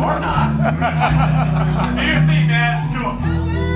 or not. Do your thing, man. It's cool.